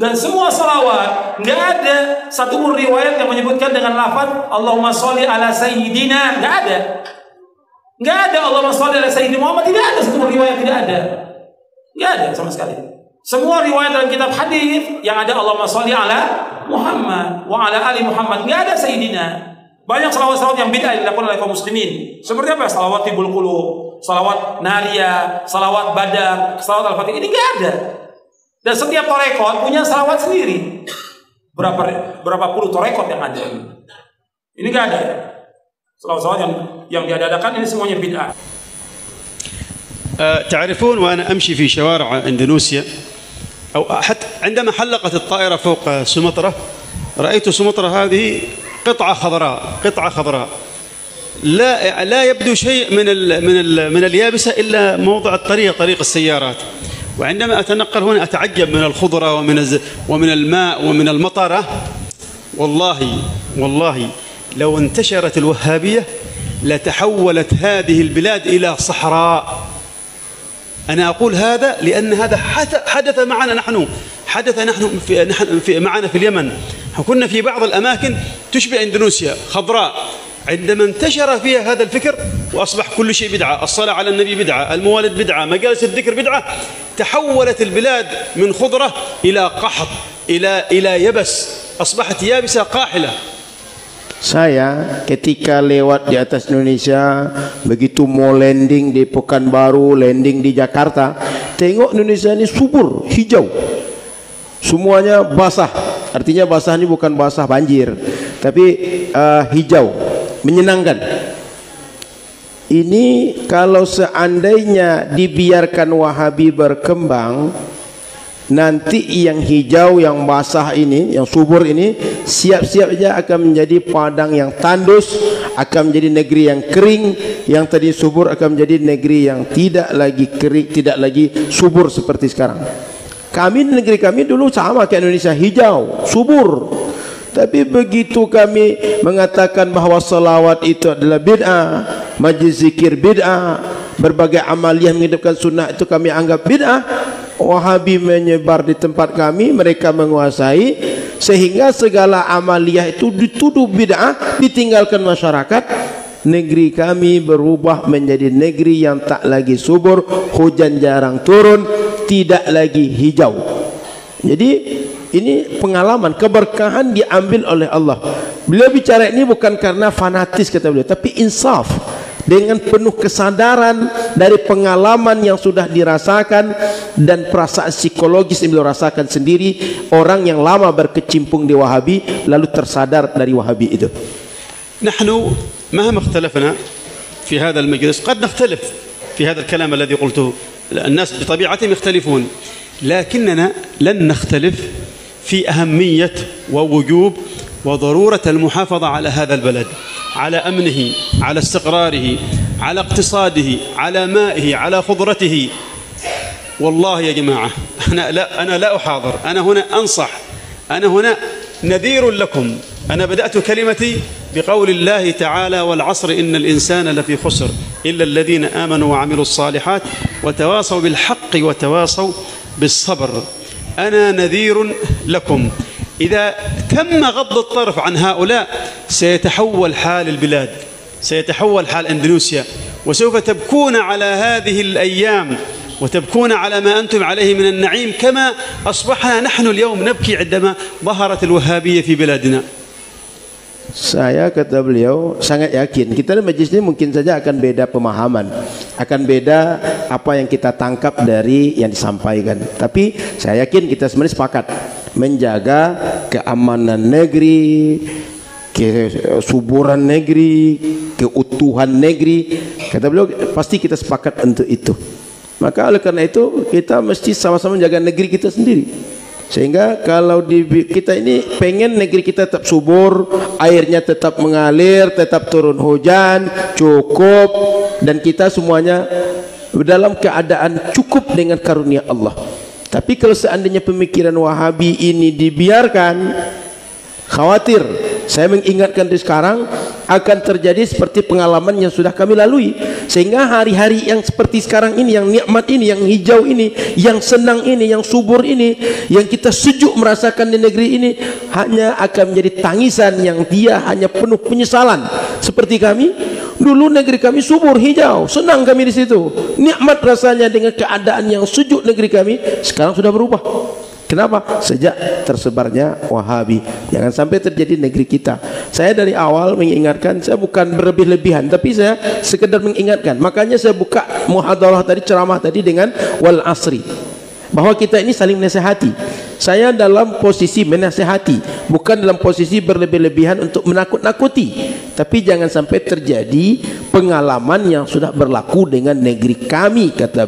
Dan semua salawat nggak ada satu pun riwayat yang menyebutkan dengan lafaz Allahumma sholli ala sayyidina nggak ada. Nggak ada Allahumma sholli ala sayyidina Muhammad tidak ada satu pun riwayat tidak ada. Nggak ada sama sekali. Semua riwayat dalam kitab hadis yang ada Allahumma sholli ala Muhammad wa ala ali Muhammad nggak ada sayyidina. Banyak salawat-salawat yang bid'ah yang dilakukan oleh kaum muslimin. Seperti apa? Salawat tibul qulub, salawat naria, salawat badar, salawat al-fatih. Ini nggak ada. Dan setiap torekot punya salawat sendiri. Berapa berapa puluh torekot yang ada ini. Ini gak ada. Salawat-salawat yang yang diadakan ini semuanya bid'ah. تعرفون وأنا أمشي في شوارع إندونيسيا أو حتى عندما حلقت الطائرة فوق سمطره رأيت سمطره هذه قطعة خضراء قطعة خضراء لا لا يبدو شيء من ال من ال من اليابسة إلا موضع الطريق طريق السيارات وعندما أتنقل هنا أتعجب من الخضرة ومن ومن الماء ومن المطرة. والله والله لو انتشرت الوهابية لتحولت هذه البلاد إلى صحراء. أنا أقول هذا لأن هذا حدث معنا نحن حدث نحن في, نحن في معنا في اليمن. كنا في بعض الأماكن تشبه إندونيسيا خضراء. عندما انتشر فيها هذا الفكر واصبح كل شيء بدعه، الصلاه على النبي بدعه، الموالد بدعه، مجالس الذكر بدعه، تحولت البلاد من خضره إلى قحط، إلى إلى يبس، اصبحت يابسه قاحله. Saya ketika lewat di atas Indonesia begitu mau landing di Pekanbaru, landing di Jakarta, tengok Indonesia ini subur, hijau. Semuanya basah. Artinya basah ini bukan basah banjir, tapi uh, hijau menyenangkan. Ini kalau seandainya dibiarkan Wahabi berkembang, nanti yang hijau, yang basah ini, yang subur ini, siap-siap saja akan menjadi padang yang tandus, akan menjadi negeri yang kering, yang tadi subur akan menjadi negeri yang tidak lagi kering, tidak lagi subur seperti sekarang. Kami negeri kami dulu sama kayak Indonesia, hijau, subur, tapi begitu kami mengatakan bahawa salawat itu adalah bid'ah, majlis zikir bid'ah, berbagai amaliyah menghidupkan sunnah itu kami anggap bid'ah, Wahabi menyebar di tempat kami, mereka menguasai sehingga segala amaliyah itu dituduh bid'ah, ditinggalkan masyarakat. Negeri kami berubah menjadi negeri yang tak lagi subur, hujan jarang turun, tidak lagi hijau. Jadi ini pengalaman keberkahan diambil oleh Allah. Beliau bicara ini bukan karena fanatis kata beliau, tapi insaf dengan penuh kesadaran dari pengalaman yang sudah dirasakan dan perasaan psikologis yang beliau rasakan sendiri orang yang lama berkecimpung di Wahabi lalu tersadar dari Wahabi itu. نحن مهما اختلفنا في هذا المجلس قد نختلف في هذا الكلام الذي قلته الناس بطبيعتهم يختلفون لكننا لن نختلف في أهمية ووجوب وضرورة المحافظة على هذا البلد على أمنه على استقراره على اقتصاده على مائه على خضرته. والله يا جماعة أنا لا, أنا لا أحاضر أنا هنا أنصح أنا هنا نذير لكم. أنا بدأت كلمتي بقول الله تعالى والعصر إن الإنسان لفي خسر إلا الذين آمنوا وعملوا الصالحات وتواصوا بالحق وتواصوا بالصبر. أنا نذير لكم إذا تم غض الطرف عن هؤلاء سيتحول حال البلاد سيتحول حال أندونيسيا وسوف تبكون على هذه الأيام وتبكون على ما أنتم عليه من النعيم كما أصبحنا نحن اليوم نبكي عندما ظهرت الوهابية في بلادنا. Saya kata beliau sangat yakin kita di majlis ini mungkin saja akan beda pemahaman, akan beda apa yang kita tangkap dari yang disampaikan. Tapi saya yakin kita sebenarnya sepakat menjaga keamanan negeri, kesuburan negeri, keutuhan negeri. Kata beliau pasti kita sepakat untuk itu. Maka oleh karena itu kita mesti sama-sama menjaga negeri kita sendiri. Sehingga kalau di kita ini pengen negeri kita tetap subur, airnya tetap mengalir, tetap turun hujan, cukup dan kita semuanya dalam keadaan cukup dengan karunia Allah. Tapi kalau seandainya pemikiran Wahabi ini dibiarkan, khawatir saya mengingatkan di sekarang akan terjadi seperti pengalaman yang sudah kami lalui sehingga hari-hari yang seperti sekarang ini yang nikmat ini yang hijau ini yang senang ini yang subur ini yang kita sejuk merasakan di negeri ini hanya akan menjadi tangisan yang dia hanya penuh penyesalan. Seperti kami dulu negeri kami subur hijau. Senang kami di situ. Nikmat rasanya dengan keadaan yang sejuk negeri kami sekarang sudah berubah Kenapa? Sejak tersebarnya Wahabi. Jangan sampai terjadi negeri kita. Saya dari awal mengingatkan, saya bukan berlebih-lebihan, tapi saya sekedar mengingatkan. Makanya saya buka muhadarah tadi, ceramah tadi dengan wal asri. Bahwa kita ini saling menasihati. Saya dalam posisi menasihati, bukan dalam posisi berlebih-lebihan untuk menakut-nakuti. Tapi jangan sampai terjadi pengalaman yang sudah berlaku dengan negeri kami, kata